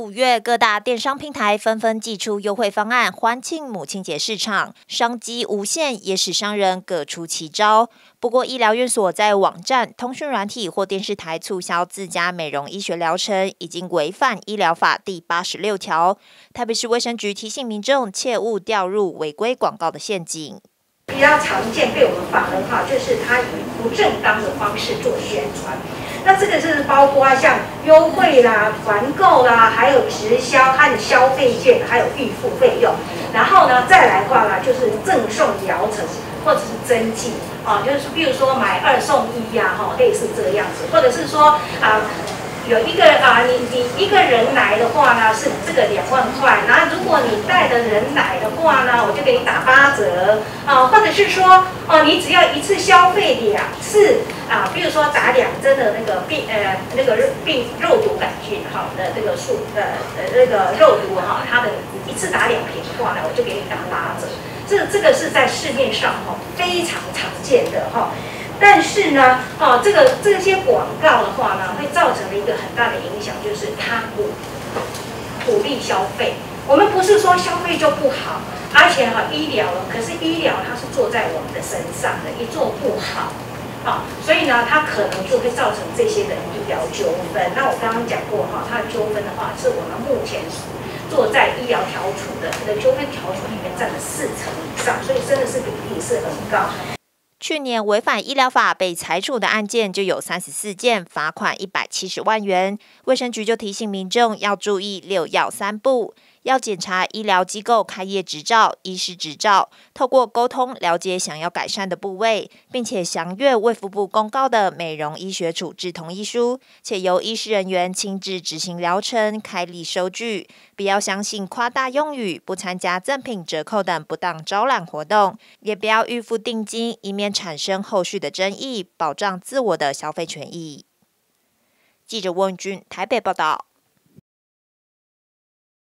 五月，各大电商平台纷纷寄出优惠方案，欢庆母亲节市场，商机无限，也使商人各出奇招。不过，医疗院所在网站、通讯软体或电视台促销自家美容医学疗程，已经违反医疗法第八十六条。台北市卫生局提醒民众，切勿掉入违规广告的陷阱。比较常见被我们法人哈，就是他以不正当的方式做宣传。那这个是包括啊像优惠啦、团购啦，还有直销和消费券，还有预付费用。然后呢，再来的话呢，就是赠送疗程或者是增剂啊，就是比如说买二送一呀，哈，类似这个样子，或者是说啊。有一个啊，你你一个人来的话呢，是这个两万块。然后如果你带的人来的话呢，我就给你打八折啊。是说，哦，你只要一次消费两次啊，比如说打两针的那个病呃那个病肉毒杆菌哈的这个数呃呃那个肉毒哈，它的一次打两瓶的话呢，我就给你打八折。这这个是在市面上哈非常常见的哈。但是呢，哦，这个这些广告的话呢，会造成了一个很大的影响，就是它鼓鼓励消费。我们不是说消费就不好，而且哈医疗，可是医疗它是坐在我们的身上的，一做不好，啊，所以呢，它可能就会造成这些的医疗纠纷。那我刚刚讲过哈，它的纠纷的话，是我们目前坐在医疗调处的这个纠纷调处里面占了四成以上，所以真的是比例是很高。去年违反医疗法被裁处的案件就有三十四件，罚款一百七十万元。卫生局就提醒民众要注意六要三不。要检查医疗机构开业执照、医师执照，透过沟通了解想要改善的部位，并且详阅卫福部公告的美容医学处置同意书，且由医师人员亲自执行疗程、开立收据。不要相信夸大用语，不参加赠品折扣等不当招揽活动，也不要预付定金，以免产生后续的争议，保障自我的消费权益。记者温俊台北报道。